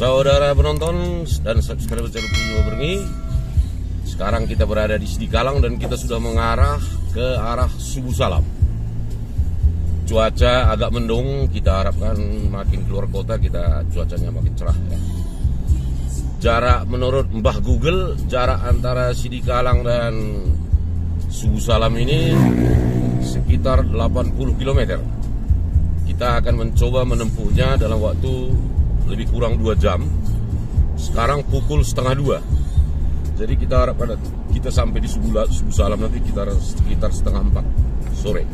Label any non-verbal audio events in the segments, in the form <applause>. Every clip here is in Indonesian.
Saudara penonton dan subscriber channel Puyo Berngi Sekarang kita berada di Sidikalang dan kita sudah mengarah ke arah Subuh Salam Cuaca agak mendung, kita harapkan makin keluar kota kita cuacanya makin cerah ya. Jarak menurut Mbah Google, jarak antara Sidikalang dan Subuh Salam ini sekitar 80 km. Kita akan mencoba menempuhnya dalam waktu lebih kurang dua jam. Sekarang pukul setengah dua. Jadi kita harapkan kita sampai di subuh, subuh salam nanti kita sekitar setengah empat sore.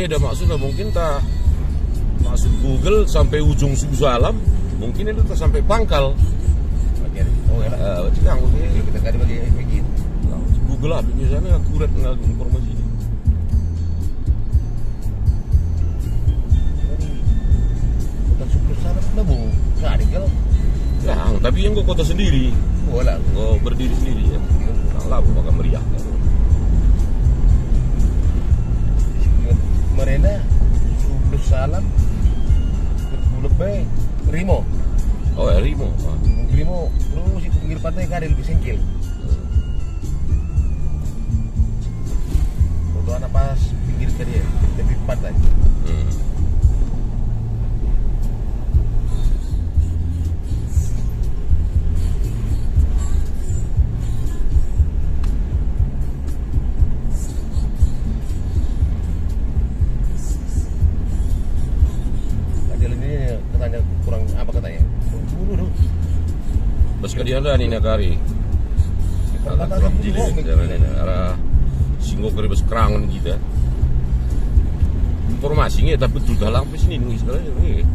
Beda maksudnya mungkin tak maksud Google sampai ujung salam mungkin itu tak sampai pangkal. Oh ya. uh, kita kali bagi begitu. Google apa biasanya akurat nggak informasi ini Kota Suku sana pun bu. Kari kalau. ya tapi yang kau kota sendiri Bola. kau berdiri sendiri ya Bas kadian dah ni nak kari. Kurang jilid jalan. Arah singgok dari bas kerangan kita. Informasinya tak betul dalam nulis kalau ini.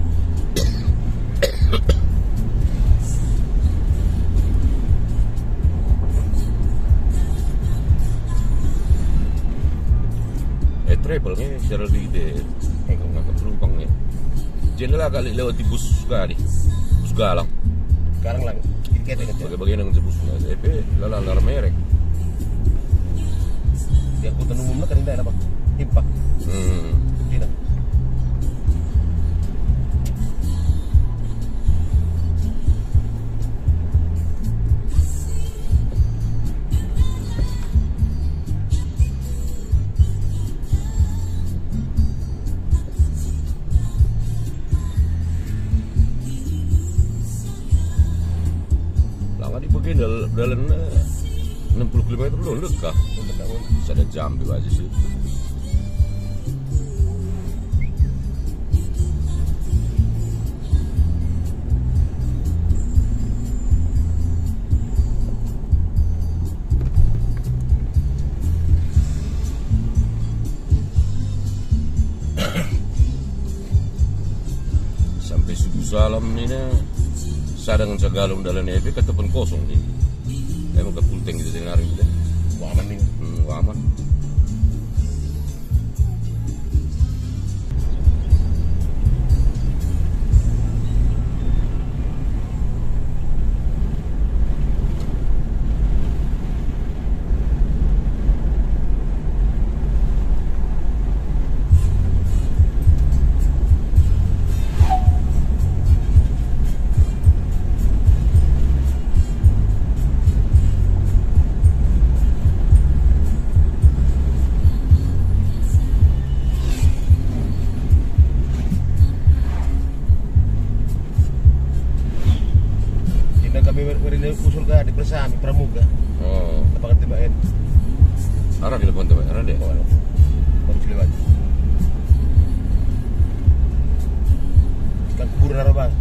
Eh travel ni secara lebih de eh kau ngangkat penumpang ni. Jelah kali lewat di bus sekali. Bus galang. Sekarang lang. Bagian yang disebut EP lala lar merek. Di angkutan umum na kanina apa? Impact. Hmm. Aja sih. <coughs> Sampai subuh salam ni na sadang sagalong dalam EP katapan kosong ni. Emang kapulteng kita dengar gitu. Waman nih. Hmm, aman. kami usulkan di bersama pramuka. Oh. Lapangan tembakan arah di lapangan tembakan arah deh oh, baru lewat kan kuburan naro bang.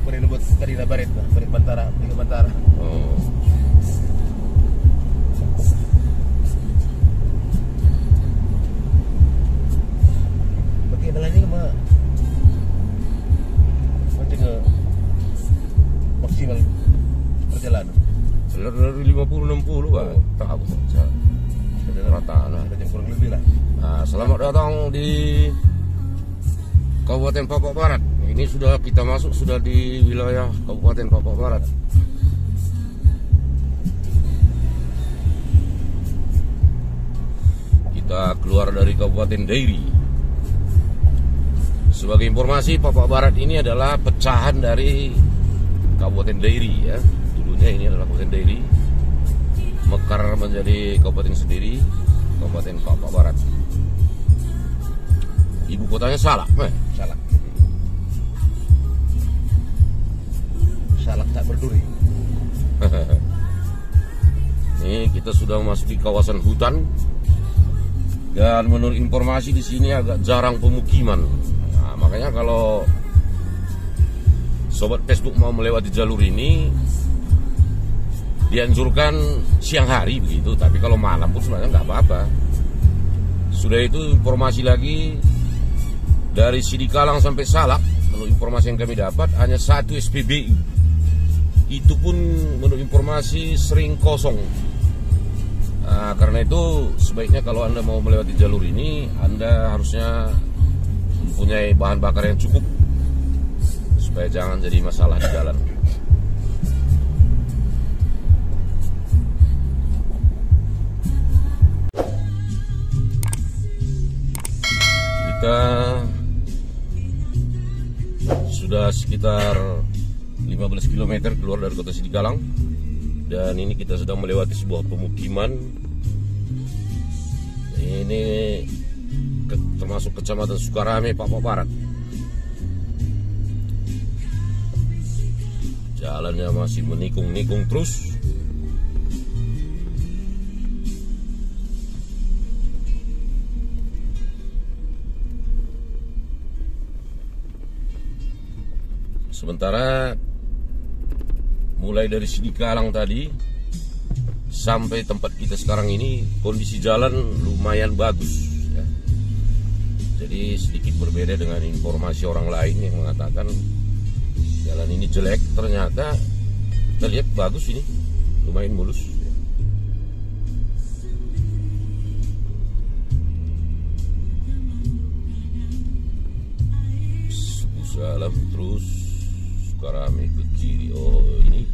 Pernah buat tadi baret bang. Baret bantara tiga bantara. Oh. Bagi nalannya mah Macam jalan? Sekitar dari 50-60 pak, oh. tak aku saja. Rata lah. Kurang lebih lah. Nah, selamat datang di Kabupaten Papua Barat. Ini sudah kita masuk sudah di wilayah Kabupaten Papua Barat. Kita keluar dari Kabupaten Dairi. Sebagai informasi, Papua Barat ini adalah pecahan dari Kabupaten Dairi ya. Dulunya ini adalah Kabupaten Dairi. Mekar menjadi kabupaten sendiri, Kabupaten Papua Barat. Ibu kotanya Salak, eh. Salak. Salak tak berduri. <laughs> Ini kita sudah memasuki kawasan hutan dan menurut informasi di sini agak jarang pemukiman. Nah, makanya kalau sobat Facebook mau melewati jalur ini dianjurkan siang hari begitu, tapi kalau malam pun sebenarnya nggak apa-apa. Sudah itu informasi lagi dari Sidikalang sampai Salak, menurut informasi yang kami dapat hanya satu SPBU. Itu pun menurut informasi sering kosong. Nah, karena itu sebaiknya kalau Anda mau melewati jalur ini, Anda harusnya mempunyai bahan bakar yang cukup supaya jangan jadi masalah di jalan. Kita sudah sekitar 15 km keluar dari kota Sidikalang dan ini kita sedang melewati sebuah pemukiman. Ini ke- termasuk kecamatan Sukarame Papua Barat. Jalannya masih menikung-nikung terus sementara mulai dari Sidikalang tadi sampai tempat kita sekarang ini kondisi jalan lumayan bagus ya. jadi sedikit berbeda dengan informasi orang lain yang mengatakan jalan ini jelek. Ternyata kita lihat bagus ini lumayan mulus. Salam terus Sukarame ke kiri oh ini.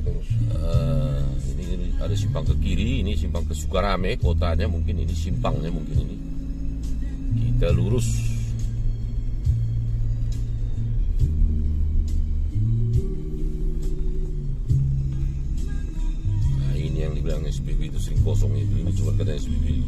Eh, ini, ini ada simpang ke kiri, ini simpang ke Sukarame, kotanya mungkin ini simpangnya mungkin ini. Kita lurus. Nah ini yang dibilang SPB itu sering kosong itu, ini cuma kata SPB.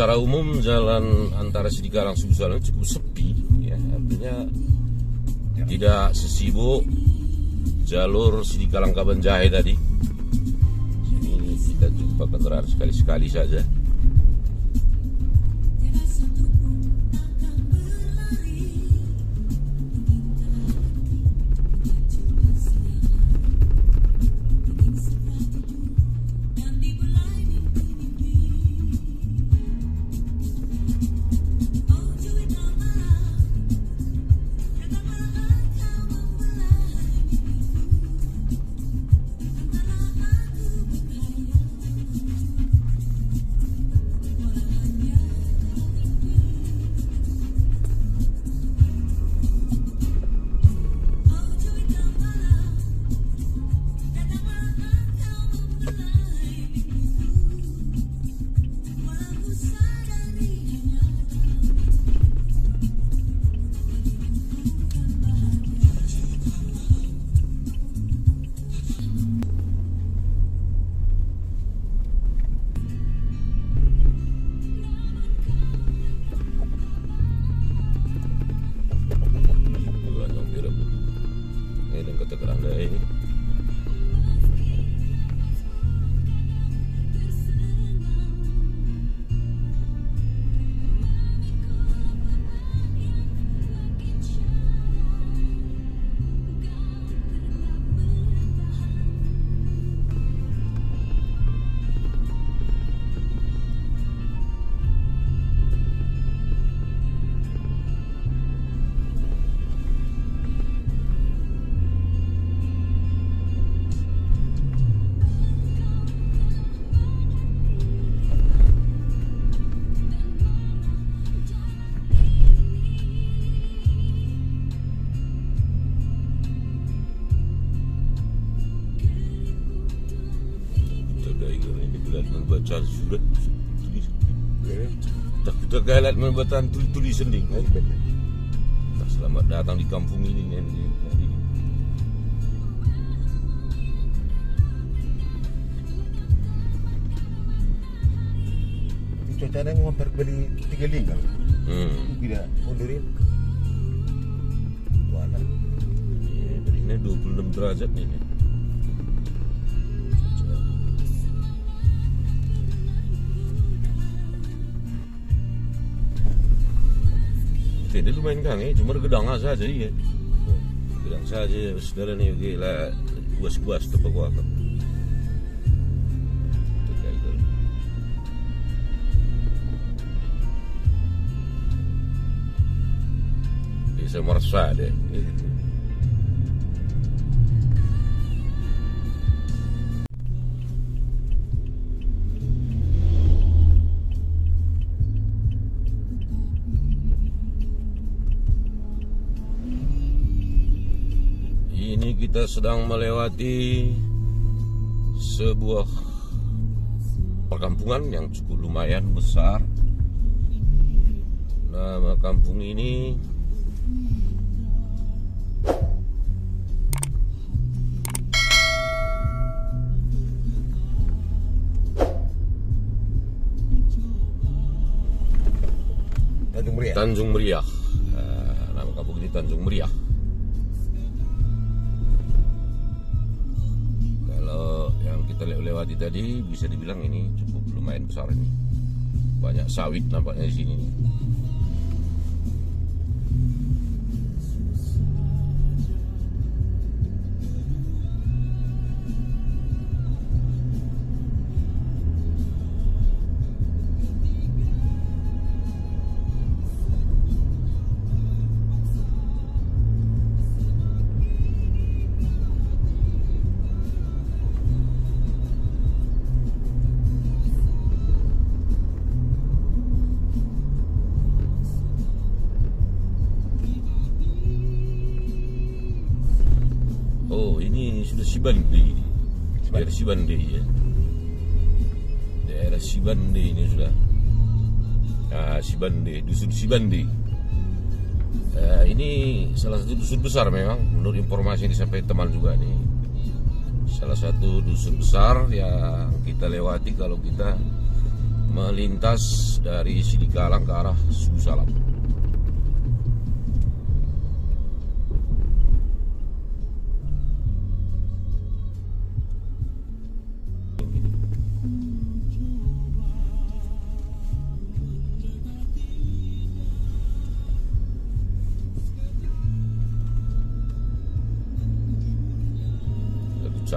Secara umum jalan antara Sidikalang Subusalang cukup sepi, ya artinya tidak sesibuk jalur Sidikalang Kabanjahe tadi. Sini kita jumpa kendaraan sekali-sekali saja. Yang kata keranda ini tulis tulisan ni tak selamat datang di kampung ini ni ni ni Tapi cuacanya hampir beli tiga lingkar. hmm. Tidak mundurin. Tuana. Ini ini 26 derajat ni ni. Dia lumayan kang cuma gedang saja ya. Gedang saja saudara ni okey lah puas-puas tu pokok aku. Bisa merasa deh. Kita sedang melewati sebuah perkampungan yang cukup lumayan besar. Nama kampung ini Tanjung Meriah. Tanjung Meriah. Ah, nama kampung ini Tanjung Meriah. Lewati tadi bisa dibilang ini cukup lumayan besar ini. Banyak sawit nampaknya di sini. Ini. Daerah Sibandi ya. Daerah Sibandi ini sudah. Ah, Sibandi, dusun Sibandi. Ah, ini salah satu dusun besar memang menurut informasi yang disampaikan teman juga nih. Salah satu dusun besar yang kita lewati kalau kita melintas dari Sidikalang ke arah Suku Salam.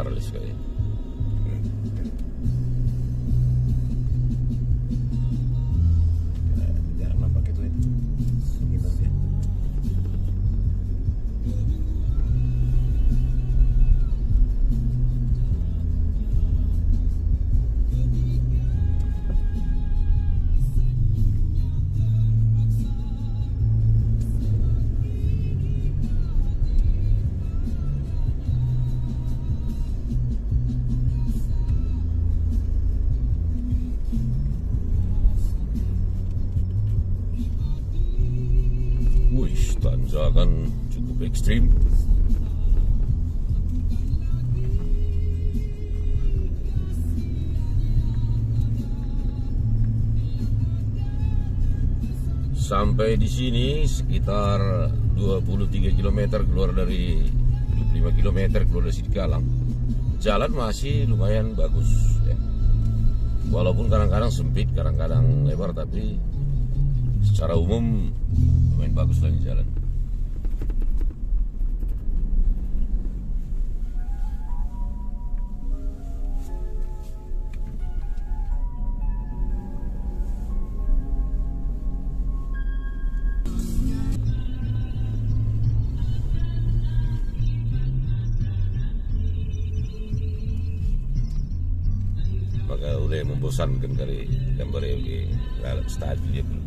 Charles. Eh. Sampai di sini sekitar 23 km keluar dari 25 km keluar dari Sidikalang jalan masih lumayan bagus ya. walaupun kadang-kadang sempit kadang-kadang lebar tapi secara umum lumayan bagus lah ini jalan kali gambar yang galak stadi dia belum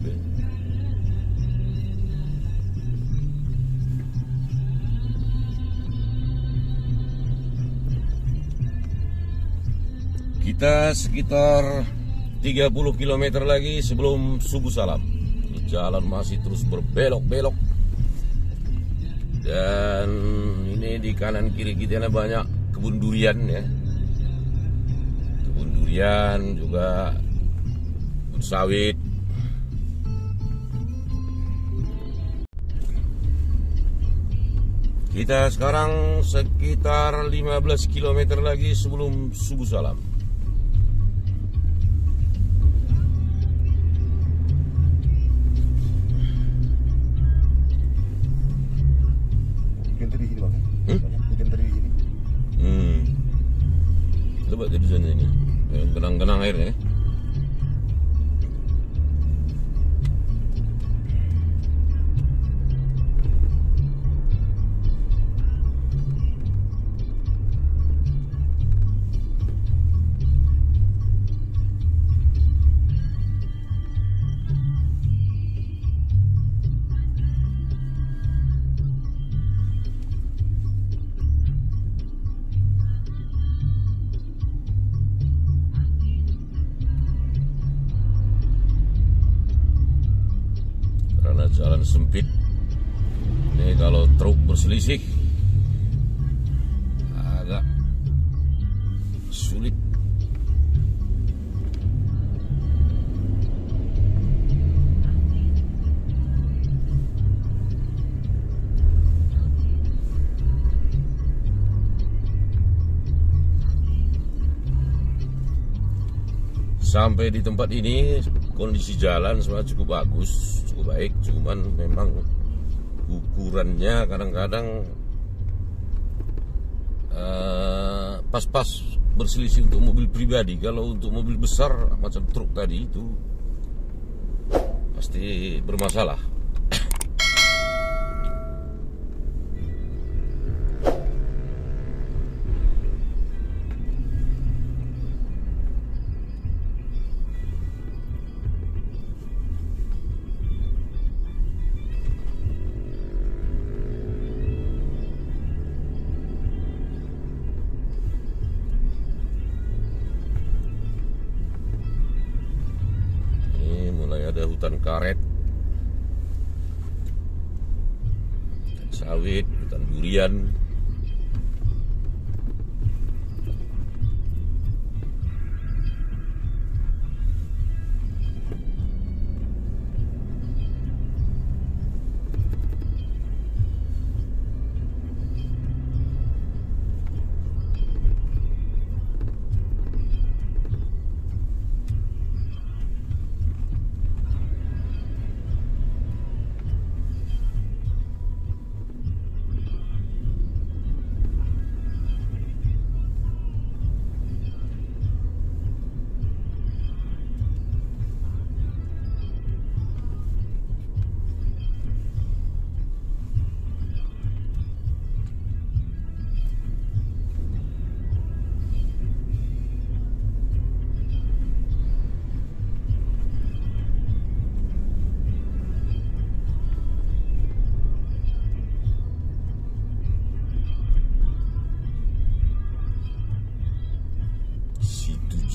kita sekitar 30 km lagi sebelum subuh salam. Ini jalan masih terus berbelok-belok. Dan ini di kanan kiri kita banyak kebun durian ya durian juga sawit. Kita sekarang sekitar 15 km lagi sebelum subuh salam truk berselisih agak sulit. Sampai di tempat ini kondisi jalan sebenarnya cukup bagus cukup baik. Cuman memang ukurannya kadang-kadang eh, pas-pas berselisih untuk mobil pribadi. Kalau untuk mobil besar macam truk tadi itu pasti bermasalah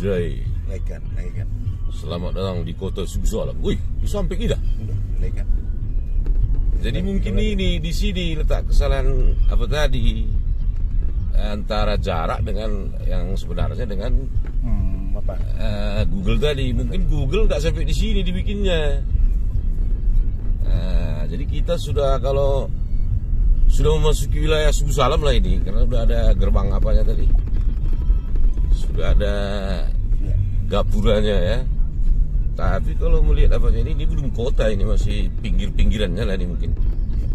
Jai. Naikkan, naikkan. Selamat datang di kota Subuh Wih, sampai kita. Udah, naikkan. Jadi mungkin ini di sini letak kesalahan apa tadi antara jarak dengan yang sebenarnya dengan Hmm, apa? eh, Google tadi. Mungkin Google nggak sampai di sini dibikinnya. Nah, jadi kita sudah kalau sudah memasuki wilayah Salam lah ini karena sudah ada gerbang apanya tadi sudah ada Ya. gapuranya ya tapi kalau melihat apanya ini ini belum kota ini masih pinggir-pinggirannya lah ini mungkin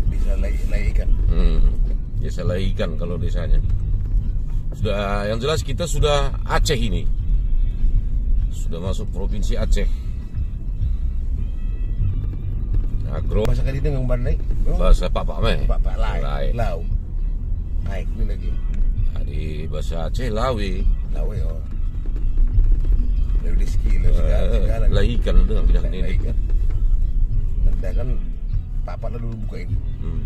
Bisa lagi lagi ikan. hmm, desa ikan kalau desanya sudah yang jelas kita sudah Aceh ini sudah masuk provinsi Aceh agro Masa kali dengan bandai? Oh, bahasa Pak Pak Meh Pak Pak Lai. Lau. Naik ni lagi. Di bahasa Aceh Lawi Lau ya. Dari skill segala Eh, segala. lah dengan bilang Lai ini ikan. Nanti kan Pak lah dulu buka ini. hmm.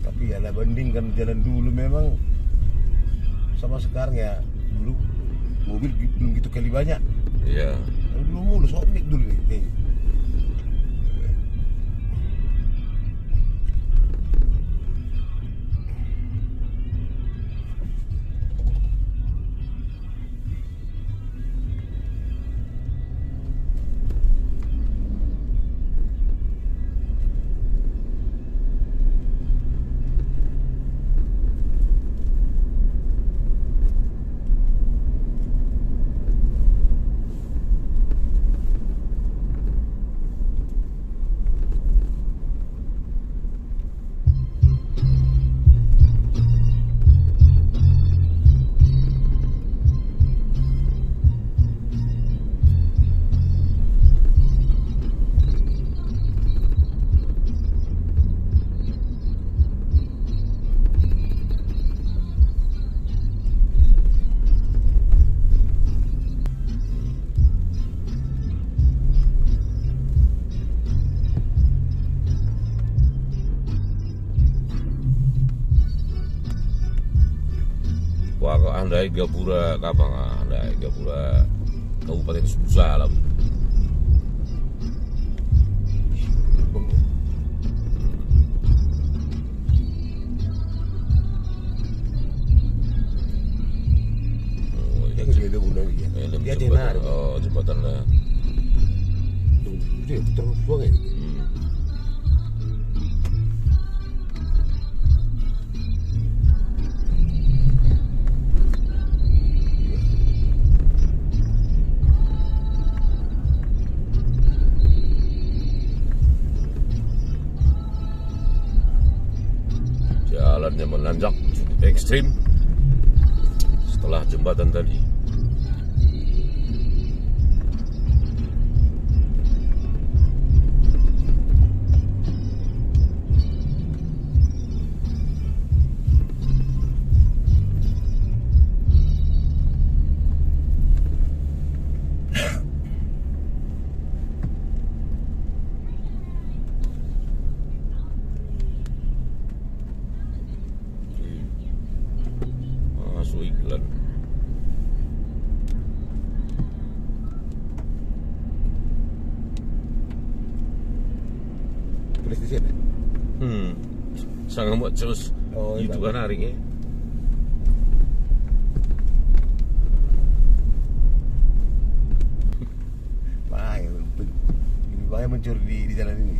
Tapi ya lah bandingkan jalan dulu memang sama sekarang ya dulu mobil belum gitu kali banyak. ya Yang dulu mulus omnik dulu nih. Andai Gapura Kapang, andai Gapura Kabupaten Salam. Oh, iya. dia. Eh, jembatan. Oh, jembatan lah. Dia terus buang ya. Menanjak ekstrim setelah jembatan tadi. Sangat buat terus Oh, itu iya. kan hari ini. <laughs> Bahaya. Ini bahaya mencuri di, di jalan ini.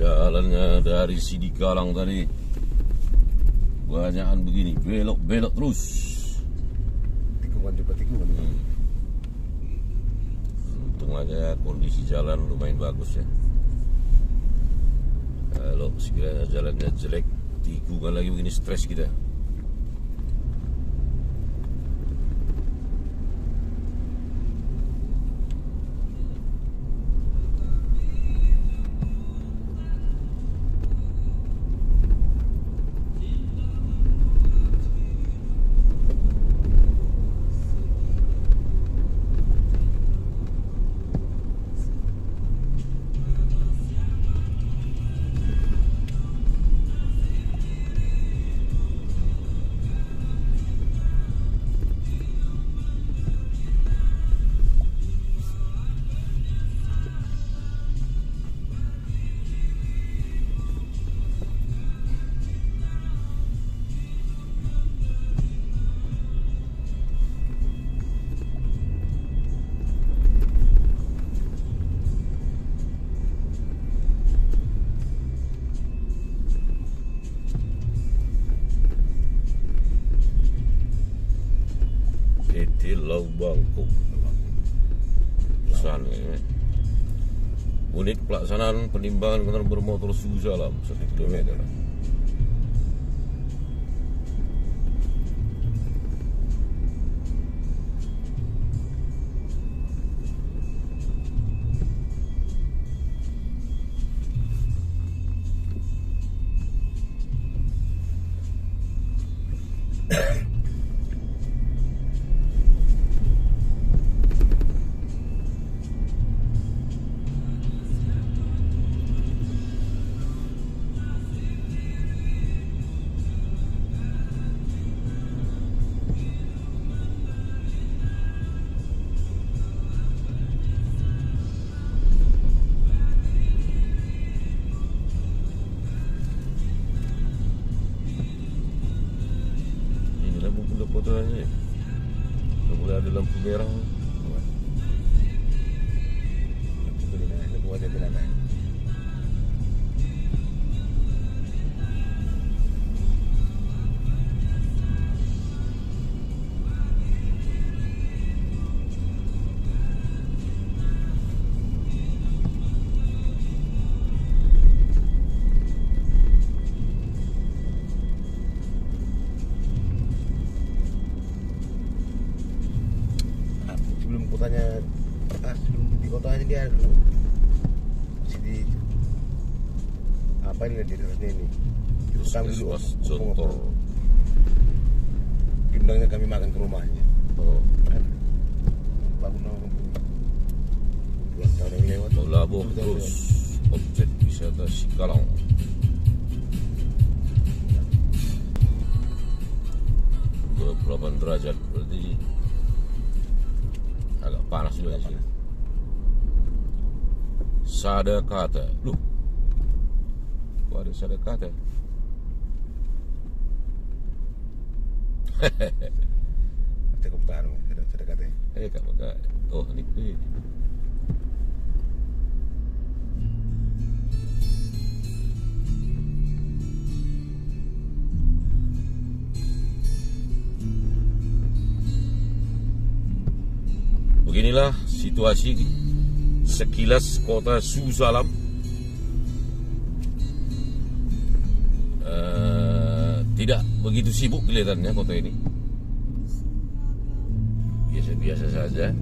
Jalannya dari Sidikalang tadi Banyakan begini Belok-belok terus Tikungan coba tikungan. Untung aja kondisi jalan lumayan bagus ya. Kalau sekiranya jalannya jelek Tikungan lagi begini stres kita Bangkok. Sana ini. Unit pelaksanaan penimbangan kendaraan bermotor suhu salam 1 mulai ada lampu merah. Dia bilang naik. 28 derajat berarti agak panas juga sih sadakata lu kok ada sadakata hehehe Ada kebaru, ada sada kata. eh kak oh ini. Beginilah situasi sekilas kota Susalam. Eh, tidak begitu sibuk kelihatannya kota ini. Biasa-biasa saja.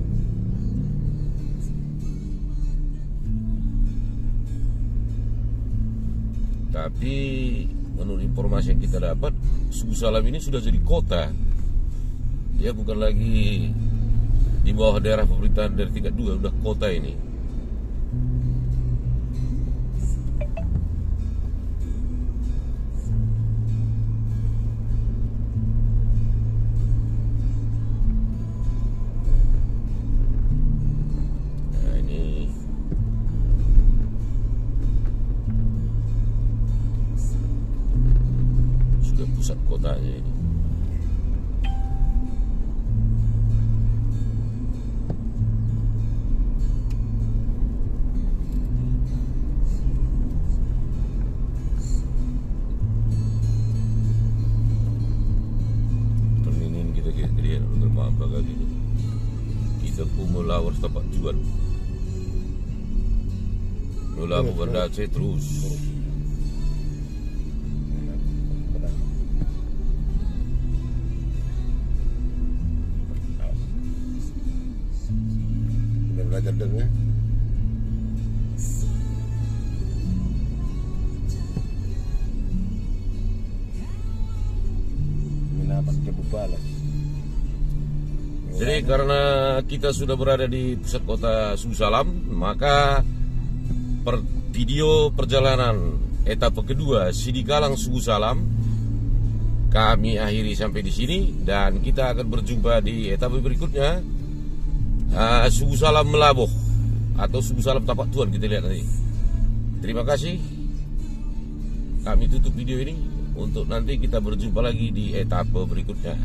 Tapi menurut informasi yang kita dapat, Susalam ini sudah jadi kota. Ya bukan lagi di bawah daerah pemerintahan dari tingkat dua, udah kota ini. Mula Terus. Udah belajar balas Jadi karena kita sudah berada di pusat kota Susalam, maka per video perjalanan etapa kedua Sidikalang Susalam kami akhiri sampai di sini dan kita akan berjumpa di etapa berikutnya uh, Susalam Melabuh atau Susalam Tapak Tuan kita lihat nanti. Terima kasih. Kami tutup video ini untuk nanti kita berjumpa lagi di etapa berikutnya.